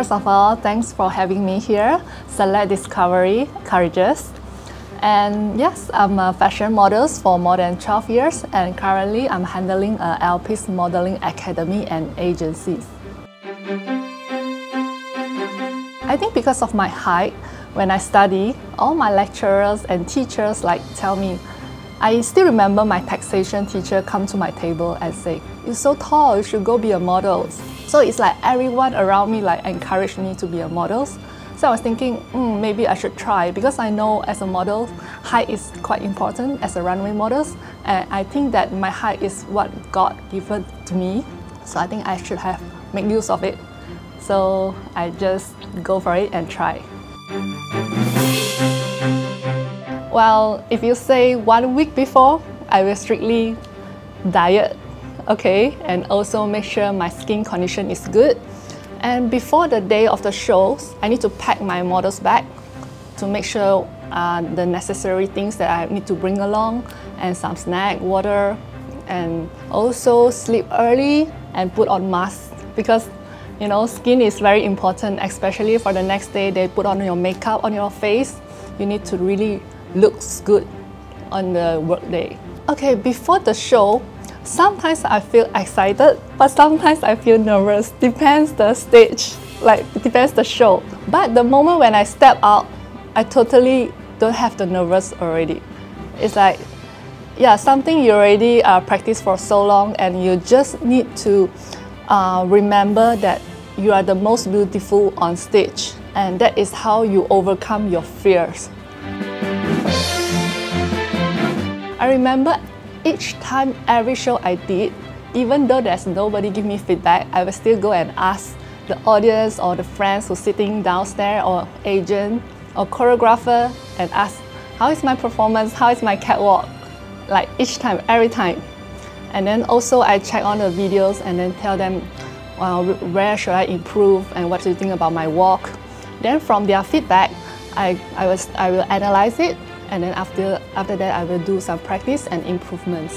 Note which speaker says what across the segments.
Speaker 1: First of all, thanks for having me here, Selèb Discovery Courageous. And yes, I'm a fashion model for more than 12 years and currently I'm handling Elpis Modeling Academy and agencies. I think because of my height, when I study, all my lecturers and teachers like tell me, I still remember my taxation teacher come to my table and say, you're so tall, you should go be a model. So it's like everyone around me like encouraged me to be a model. So I was thinking, mm, maybe I should try because I know as a model, height is quite important as a runway model. And I think that my height is what God given to me. So I think I should have make use of it. So I just go for it and try. Well, if you say one week before, I will strictly diet, okay, and also make sure my skin condition is good and before the day of the shows, I need to pack my model's bag to make sure uh, the necessary things that I need to bring along and some snack, water, and also sleep early and put on mask because you know skin is very important, especially for the next day they put on your makeup on your face. You need to really look good on the work day. Okay, before the show, Sometimes I feel excited, but sometimes I feel nervous. Depends the stage, like depends the show. But the moment when I step out, I totally don't have the nervous already. It's like, yeah, something you already uh, practice for so long and you just need to uh, remember that you are the most beautiful on stage and that is how you overcome your fears. I remember each time, every show I did, even though there's nobody give me feedback, I will still go and ask the audience or the friends who's sitting downstairs or agent or choreographer and ask, how is my performance? How is my catwalk? Like each time, every time. And then also I check on the videos and then tell them, well, where should I improve and what do you think about my walk? Then from their feedback, I, I, was, I will analyze it and then after, after that I will do some practice and improvements.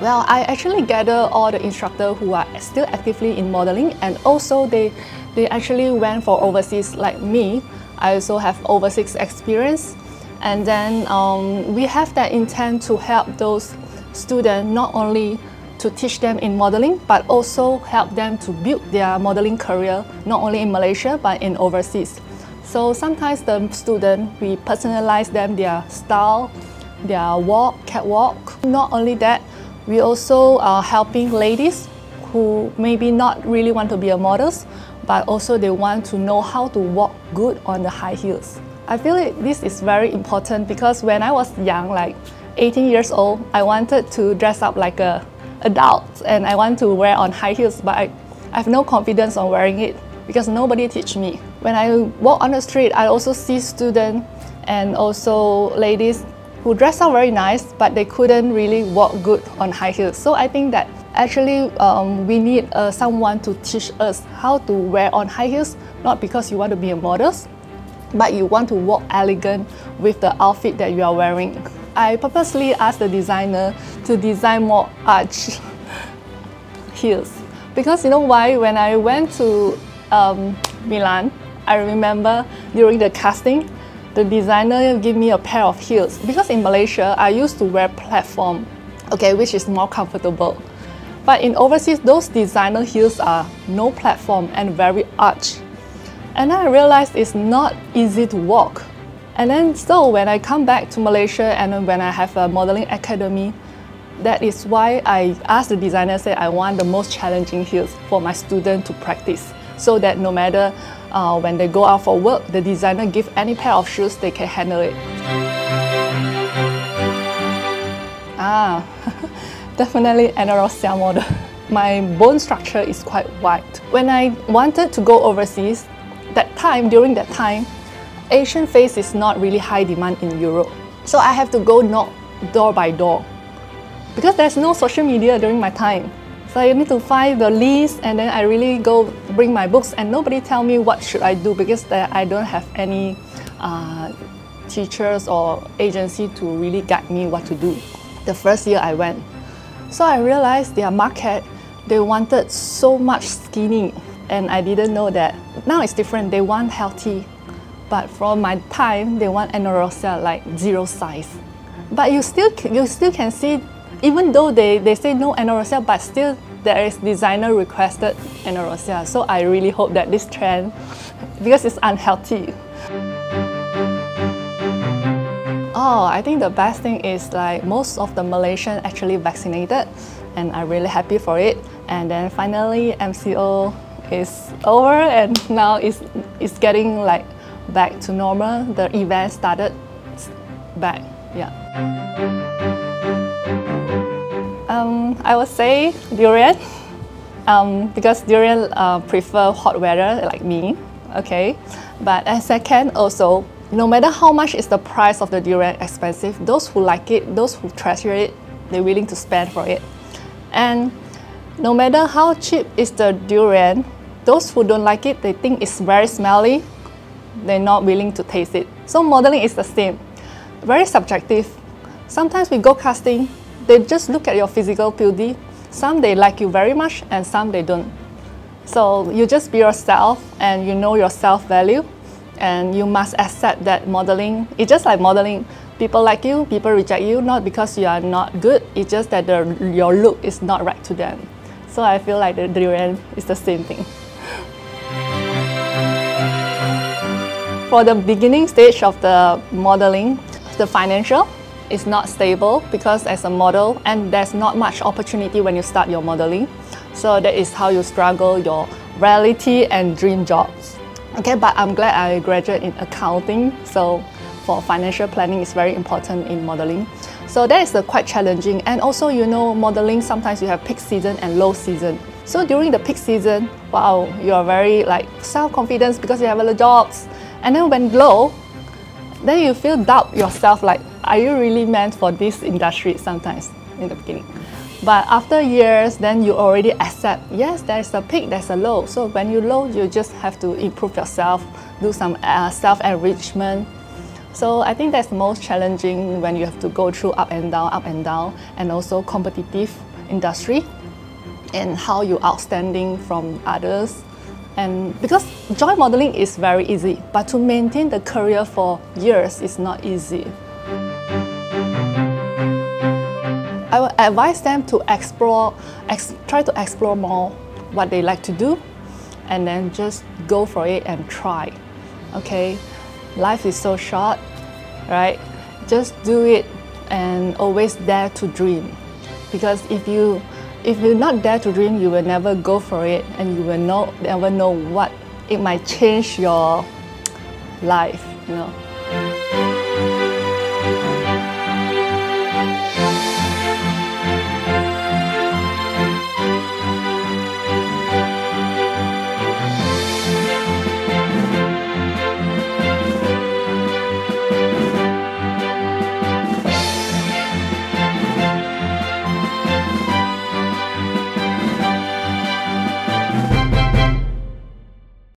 Speaker 1: Well, I actually gather all the instructors who are still actively in modeling and also they, they actually went for overseas like me. I also have overseas experience and then um, we have that intent to help those students not only to teach them in modeling but also help them to build their modeling career not only in Malaysia but in overseas. So sometimes the student, we personalize them, their style, their walk, catwalk. Not only that, we also are helping ladies who maybe not really want to be a models, but also they want to know how to walk good on the high heels. I feel like this is very important because when I was young, like 18 years old, I wanted to dress up like a adult and I want to wear on high heels, but I, I have no confidence on wearing it because nobody teach me. When I walk on the street, I also see students and also ladies who dress up very nice, but they couldn't really walk good on high heels. So I think that actually um, we need uh, someone to teach us how to wear on high heels, not because you want to be a model, but you want to walk elegant with the outfit that you are wearing. I purposely asked the designer to design more arch heels. Because you know why? When I went to um, Milan, I remember during the casting, the designer gave me a pair of heels because in Malaysia, I used to wear platform, okay, which is more comfortable. But in overseas, those designer heels are no platform and very arch. And I realized it's not easy to walk. And then so when I come back to Malaysia and when I have a modeling academy, that is why I asked the designer, say I want the most challenging heels for my student to practice so that no matter uh, when they go out for work, the designer give any pair of shoes, they can handle it. Ah, definitely anorexia model. My bone structure is quite wide. When I wanted to go overseas, that time, during that time, Asian face is not really high demand in Europe. So I have to go knock door by door because there's no social media during my time. So I need to find the list and then I really go bring my books and nobody tell me what should I do because I don't have any uh, teachers or agency to really guide me what to do. The first year I went. So I realized their market, they wanted so much skinny and I didn't know that. Now it's different, they want healthy. But from my time, they want anorexia like zero size. But you still, you still can see, even though they, they say no anorexia, but still there is designer requested anorexia. So I really hope that this trend, because it's unhealthy. Oh, I think the best thing is like most of the Malaysian actually vaccinated and I'm really happy for it. And then finally MCO is over and now it's, it's getting like back to normal. The event started back, yeah. Um, I would say durian um, because durian uh, prefer hot weather like me, okay. But and second also, no matter how much is the price of the durian expensive, those who like it, those who treasure it, they're willing to spend for it. And no matter how cheap is the durian, those who don't like it, they think it's very smelly, they're not willing to taste it. So modeling is the same, very subjective. Sometimes we go casting, they just look at your physical beauty. Some they like you very much and some they don't. So you just be yourself and you know your self-value and you must accept that modeling, it's just like modeling. People like you, people reject you, not because you are not good, it's just that the, your look is not right to them. So I feel like the durian is the same thing. For the beginning stage of the modeling, the financial is not stable because as a model and there's not much opportunity when you start your modeling. So that is how you struggle your reality and dream jobs. Okay, but I'm glad I graduated in accounting. So for financial planning is very important in modeling. So that is quite challenging. And also, you know, modeling, sometimes you have peak season and low season. So during the peak season, wow, you are very like self-confidence because you have a lot of jobs. And then when low, then you feel doubt yourself like, are you really meant for this industry sometimes in the beginning? But after years, then you already accept, yes, there's a peak, there's a low. So when you low, you just have to improve yourself, do some uh, self-enrichment. So I think that's most challenging when you have to go through up and down, up and down, and also competitive industry and how you outstanding from others and because joy modeling is very easy, but to maintain the career for years is not easy. Advise them to explore, ex try to explore more what they like to do, and then just go for it and try. Okay, life is so short, right? Just do it and always dare to dream. Because if you if you not dare to dream, you will never go for it and you will know, never know what it might change your life, you know.